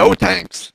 No tanks.